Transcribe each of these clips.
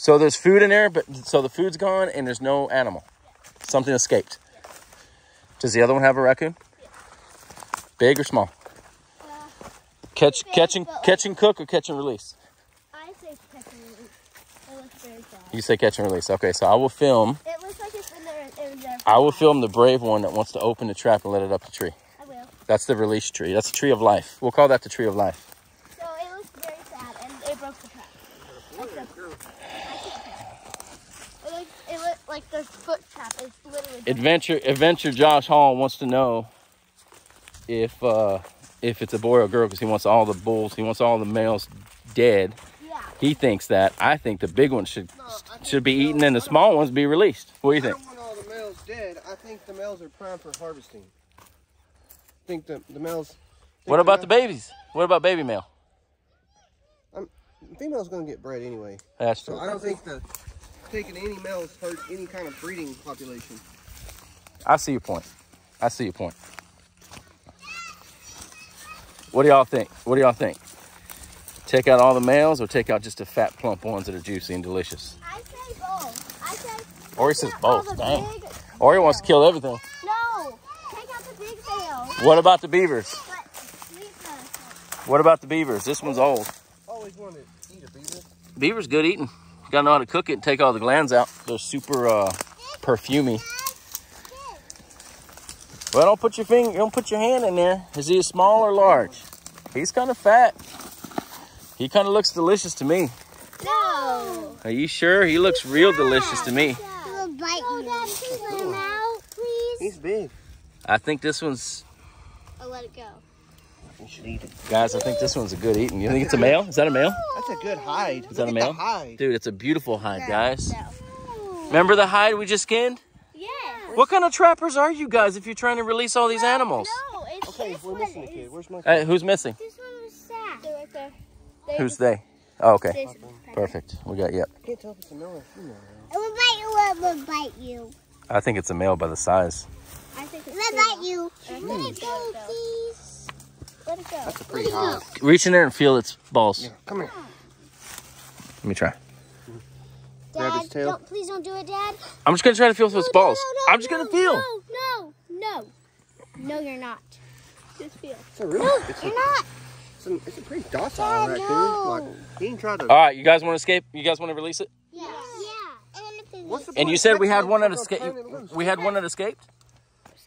So there's food in there, but so the food's gone and there's no animal. Something escaped. Does the other one have a raccoon? Big or small? Uh, catch, big, catch and catch and cook or catch and release. I say catch and release. It looks very. You say catch and release. Okay, so I will film. It looks like it's in there. It was there. I will film the brave one that wants to open the trap and let it up the tree. I will. That's the release tree. That's the tree of life. We'll call that the tree of life. So it looks very sad, and it broke the trap. That's a- I took it. It looks, it looked like the foot trap is literally. Adventure Adventure Josh Hall wants to know if uh if it's a boy or a girl because he wants all the bulls, he wants all the males dead. Yeah. He thinks that. I think the big ones should No, should be eaten and the small ones be released. What do you I think? don't want all the males dead. I think the males are prime for harvesting. I think the, the males. think What about the babies? What about baby male? The female's gonna get bred anyway. That's So true. I don't think the taking any males hurt any kind of breeding population. I see your point. I see your point. What do y'all think? What do y'all think? Take out all the males or take out just the fat, plump ones that are juicy and delicious? I say both. I say. Or he says both. the Dang. big Or he wants to kill everything. No. Take out the big males. What about the beavers? But leave the. What about the beavers? This one's old. Always wanted to eat a beaver. Beaver's good eating. You gotta know how to cook it and take all the glands out. They're super uh, perfumey. Well, don't put your finger, don't put your hand in there. Is he small or large? He's kind of fat. He kind of looks delicious to me. No. Are you sure? He looks real delicious to me. He will bite you. Dad, please let him out, please. He's big. I think this one's, I'll let it go. You should eat it. guys. I think this one's a good eating. You think it's a male? Is that a male? That's a good hide. Is that a male? hide. Dude, it's a beautiful hide, guys. No. Remember the hide we just skinned? Yeah. What kind of trappers are you guys if you're trying to release all these animals? No, it's Okay, this we're one missing a kid. Where's my Hey, who's missing? This one was sad. They're right there. They Who's they? Oh, okay. Perfect. We got yep. I can't tell if it's a male or female. It will bite you. It will bite you. I think it's a male by the size. I think it's Let bite you. Let it go, please. Let it go. That's a pretty hide. Reach in there and feel its balls. Yeah, come here. Let me try. Grab his Dad, tail. don't please don't do it, Dad. I'm just gonna try to feel its No, balls. no, no, I'm just gonna feel. No, no, no, no. You're not. Just feel. It's a really, No, it's you're not. it's a, it's a pretty docile Dad, raccoon. no. Like, he ain't tried to. All right, you guys want to escape? You guys want to release it? Yeah. Yeah. And if What's the And you said we had one that escaped. turn it loose. We had one that escaped.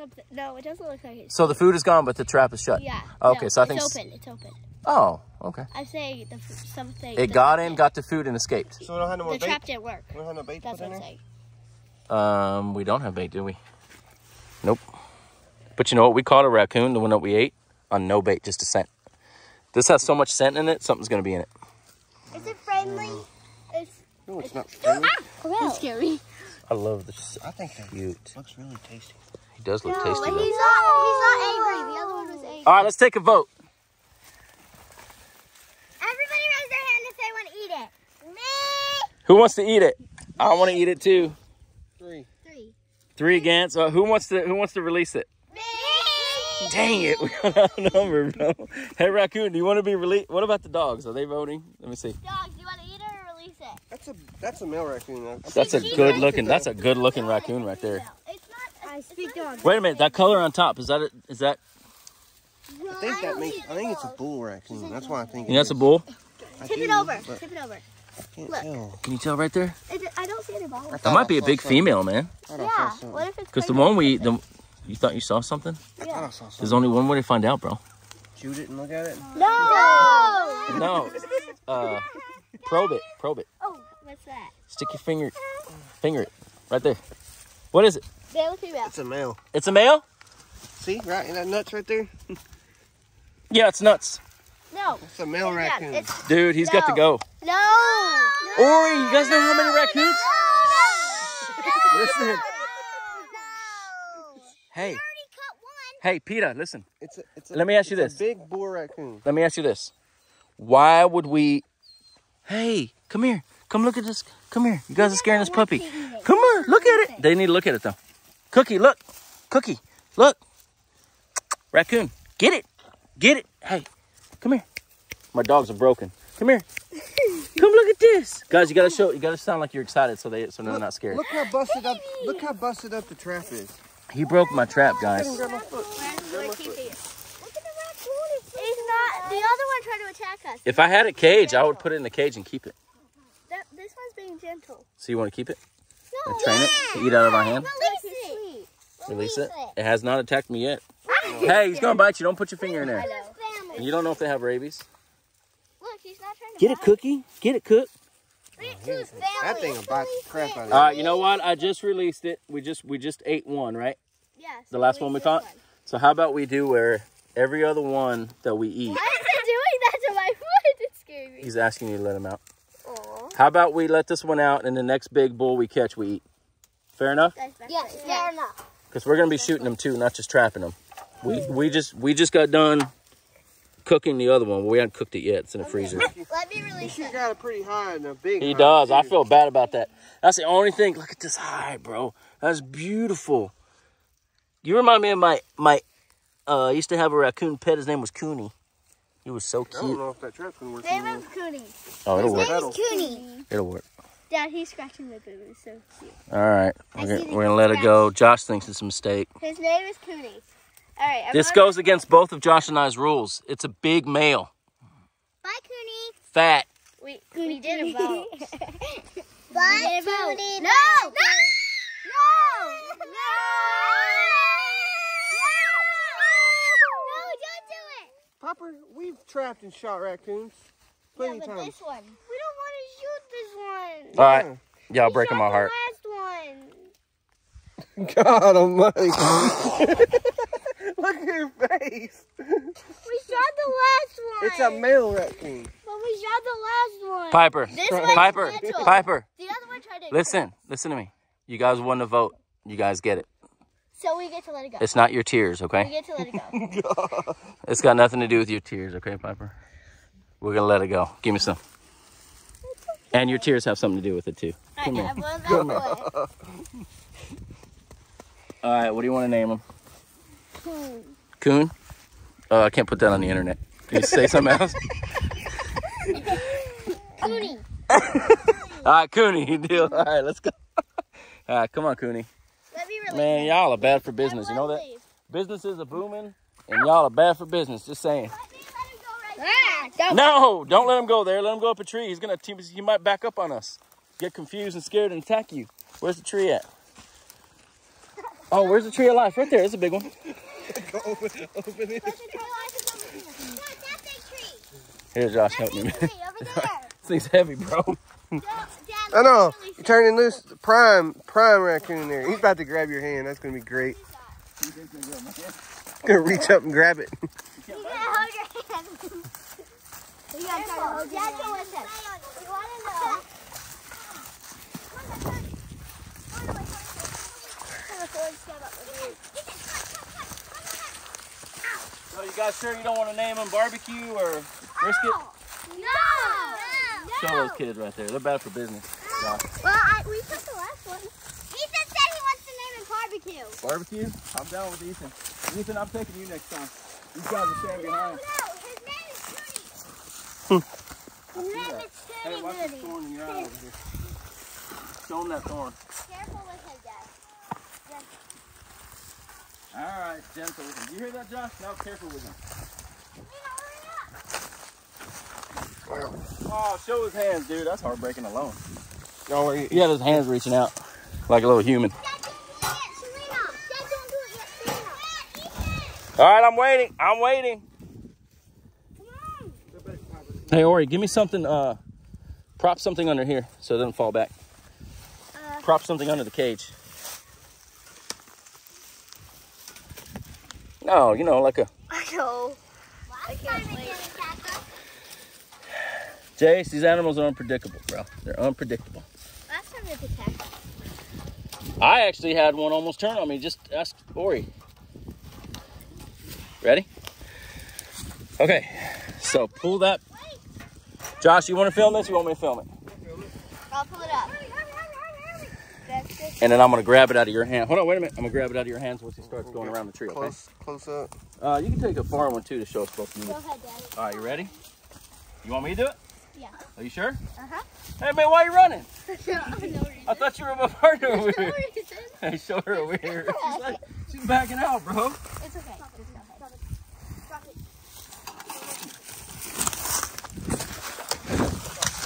Something. No, it doesn't look like it's. So the food is gone, but the trap is shut. Yeah. Okay, no, so I think it's open. It's open. Oh, okay. I'm saying the f- something. It the got in, did- got the food, and escaped. So we don't have no more The bait. trap didn't work. We don't have no bait That's put what in I'm there. saying. Um, we don't have bait, do we? Nope. But you know what? We caught a raccoon, the one that we ate, on no bait, just a scent. This has so much scent in it, something's gonna be in it. Is it friendly? It's. No, it's not. friendly. Ah, It's scary. I love this. I think that Cute. looks really tasty. He does look No, tasty. he's Though. not. He's not angry. The other one was angry. All right, let's take a vote. Everybody raise their hand if they want to eat it. Me. Who wants to eat it? I want to eat it too. Three. Three. Three against. Uh, who wants to? Who wants to release it? Me. Dang it, we got outnumbered, bro. Hey, raccoon, do you want to be released? What about the dogs? Are they voting? Let me see. Dogs, you want to eat it or release it? That's a that's a male raccoon. I- I That's a good looking. That's a good looking raccoon right there. It's. I speak dog. Wait a minute, that color on top is that? A, is that? I think that makes. I think it's a bull raccoon. That's why I think. You know, that's a bull. I Tip do, it over. Tip it over. I can't Look. tell. Can you tell right there? it, I don't see any balls. That might I be a big something. female, man. I thought I saw Yeah. What if it's? Because the one we, the, you thought you saw something? I thought I saw something. There's only one way to find out, bro. Shoot it and look at it. No. No. Uh, probe it. Probe it. Oh, what's that? Stick your finger, finger it, right there. What is it? Male or female? It's a male. It's a male? See, right in that nuts right there. Yeah, it's nuts. No. It's a male Yeah, raccoon. it's Dude, he's got to go. no. Ori, you guys know how many raccoons? Listen. Hey, hey, Peter, listen. It's a, it's a, Let me ask you it's this. A big bull raccoon. Let me ask you this. Why would we... Hey, come here. Come look at this. Come here. You guys are scaring this puppy. Come on, look at it. They need to look at it, though. Cookie, look. Cookie, look. Raccoon, get it. Get it. Hey, come here. My dogs are broken. Come here. Come look at this. Guys, you gotta show you gotta sound like you're excited so they so they're not scared. Look how busted up. Look how busted up the trap is. He broke my trap, guys. grab my foot. We're keeping it. Look at the. He's not. The other one tried to attack us. If I had a cage, I would put it in the cage and keep it. That, this one's being gentle. So you want to keep it? No. And train it to eat out of our hand? Release it. Release it. It has not attacked me yet. Hey, he's gonna bite you. Don't put your finger in there. And you don't know if they have rabies. Look, he's not trying to Get it, bite. Cookie. Get it, Cook. Oh, that thing will bite the crap out of you. All right, you know what? I just released it. We just we just ate one, right? Yes. The last one we caught. one. So how about we do where every other one that we eat, Why is it doing that to my foot? It's scaring me. he's asking you to let him out. Aw. How about we let this one out and the next big bull we catch we eat? Fair enough? Yes, fair enough. Because we're gonna be shooting them too, not just trapping them. We we just we just got done cooking the other one. We haven't cooked it yet. It's in the freezer. Let me He release sure it. got it pretty high and a big. He high, does. I feel bad about that. That's the only thing. Look at this hide, bro. That's beautiful. You remind me of my my. Uh, I used to have a raccoon pet. His name was Cooney. He was so cute. I don't know if that trap's gonna work. Name anymore. him Cooney. Oh, it'll work. That'll- Cooney. It'll work. Dad, he's scratching my boob. It's so cute. All right, we're gonna, the we're let it go. Josh thinks it's a mistake. His name is Cooney. All right. This goes against both of Josh and I's rules. It's a big male, Bye, Cooney. fat. We, we did a vote. Bye, We did a vote. No! No! No! No! No, don't do it. Popper, we've trapped and shot raccoons plenty Yeah, but times. this one. We don't want to shoot this one. All right, y'all We breaking shot my the heart. last one. God almighty. Look at your face. We shot the last one. It's a male raccoon. But we shot the last one. Piper, This Piper, gentle. Piper. The other one tried to. Listen, listen to me. You guys won the vote. You guys get it. So we get to let it go. It's not your tears, okay? we get to let it go. It's got nothing to do with your tears, okay, Piper? We're gonna let it go. Give me some. And your tears have something to do with it too. Come here. All right, what do you want to name him? Hmm. Coon? Oh, I can't put that on the internet. Can you say something else? Cooney. All right, Cooney, you deal. All right, let's go. All right, come on, Cooney. Let me release Man, y'all are bad for business. You know that? Leave. Businesses are booming, and y'all are bad for business. Just saying. Ah, don't. No, don't let him go there. Let him go up a tree. He's gonna. He might back up on us. Get confused and scared and attack you. Where's the tree at? Oh, where's the tree of life? Right there. It's a big one. open, open it. Here, Josh, help me. man. Tree over there. this thing's heavy, bro. I know. You're turning loose prime prime raccoon there. He's about to grab your hand. That's gonna be great. Gonna reach up and grab it. You gotta hold your hand. You gotta try to hold your hand. Dad, go with us. You wanna know? So you guys sure you don't want to name him barbecue or brisket? No! no! Show those kids right there. They're bad for business. Josh. Well, I, we took the last one. Ethan said he wants to name it barbecue. Barbecue? I'm down with Ethan. Ethan, I'm taking you next time. These guys are standing behind. is Hey, watch this thorn in your eye over here. Show him that thorn. Careful with him, Dad. All right, gentle with him. You hear that, Josh? Now careful with him. Oh, show his hands, dude. That's heartbreaking alone. No, wait. He had his hands reaching out like a little human. It it. All right, I'm waiting. I'm waiting. Come on. Hey, Ori, give me something. Uh, prop something under here so it doesn't fall back. Uh, Prop something under the cage. No, you know, like a I know. I can't wait. Jace. These animals are unpredictable, bro. They're unpredictable. Last time it attacked. I actually had one almost turn on me. Just ask Ori. Ready? Okay. So pull that. Josh, you want to film this? You want me to film it? I'll pull it up. And then I'm gonna grab it out of your hand. Hold on, wait a minute. I'm gonna grab it out of your hands once he starts going around the tree. Okay. Close, close up. Uh, you can take a far one too to show us both. Go ahead, Daddy. All right, you ready? You want me to do it? Yeah. Are you sure? Uh-huh. Hey, man, why are you running? no. I thought you were my partner over No here. reason. Hey, show her over here. She's, like, she's backing out, bro. It's okay. Just go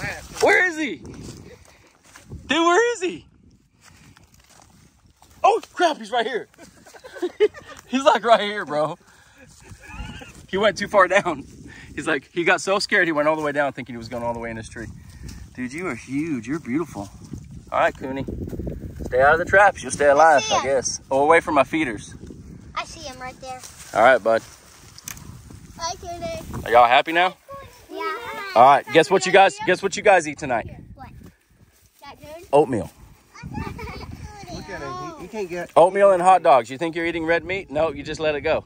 ahead. Where is he? Dude, where is he? Oh, crap, he's right here. he's like right here, bro. He went too far down. He's like, he got so scared he went all the way down thinking he was going all the way in this tree. Dude, you are huge. You're beautiful. All right, Cooney. Stay out of the traps. You'll stay alive, see I guess. Oh, away from my feeders. I see him right there. All right, bud. Bye, Cutie. Are y'all happy now? Yeah. All right. Guess what you guys? Guess what you guys eat tonight? That? Oatmeal. Look at him. He, he can't get. Oatmeal and hot dogs. You think you're eating red meat? No, you just let it go.